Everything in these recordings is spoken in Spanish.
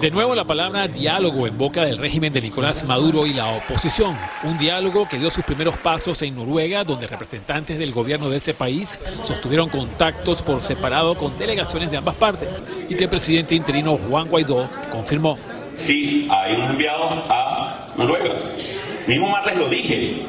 De nuevo la palabra diálogo en boca del régimen de Nicolás Maduro y la oposición. Un diálogo que dio sus primeros pasos en Noruega, donde representantes del gobierno de ese país sostuvieron contactos por separado con delegaciones de ambas partes y que el presidente interino Juan Guaidó confirmó. Sí, hay unos enviados a Noruega. Mismo martes lo dije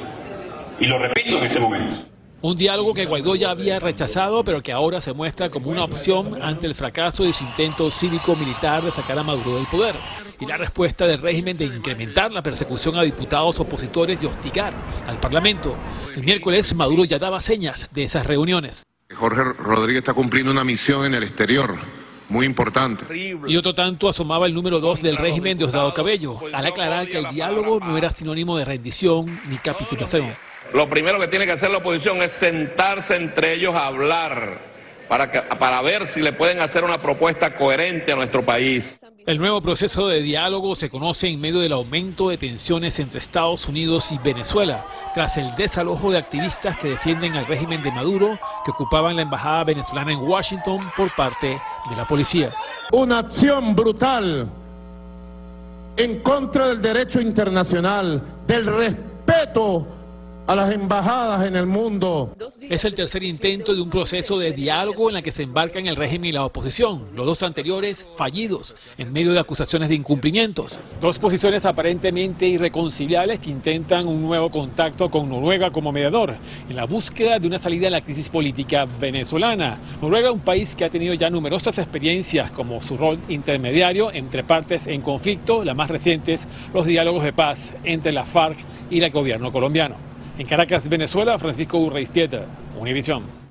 y lo repito en este momento. Un diálogo que Guaidó ya había rechazado, pero que ahora se muestra como una opción ante el fracaso de su intento cívico-militar de sacar a Maduro del poder y la respuesta del régimen de incrementar la persecución a diputados opositores y hostigar al Parlamento. El miércoles Maduro ya daba señas de esas reuniones. Jorge Rodríguez está cumpliendo una misión en el exterior muy importante. Y otro tanto asomaba el número dos del régimen de Osdado Cabello, al aclarar que el diálogo no era sinónimo de rendición ni capitulación. Lo primero que tiene que hacer la oposición es sentarse entre ellos a hablar para, para ver si le pueden hacer una propuesta coherente a nuestro país. El nuevo proceso de diálogo se conoce en medio del aumento de tensiones entre Estados Unidos y Venezuela, tras el desalojo de activistas que defienden al régimen de Maduro, que ocupaban la embajada venezolana en Washington por parte de la policía. Una acción brutal en contra del derecho internacional, del respeto a las embajadas en el mundo. Es el tercer intento de un proceso de diálogo en la que se embarcan el régimen y la oposición, los dos anteriores fallidos en medio de acusaciones de incumplimientos. Dos posiciones aparentemente irreconciliables que intentan un nuevo contacto con Noruega como mediador en la búsqueda de una salida a la crisis política venezolana. Noruega, un país que ha tenido ya numerosas experiencias como su rol intermediario entre partes en conflicto, las más recientes los diálogos de paz entre la FARC y el gobierno colombiano. En Caracas, Venezuela, Francisco Urreistieta, Univisión.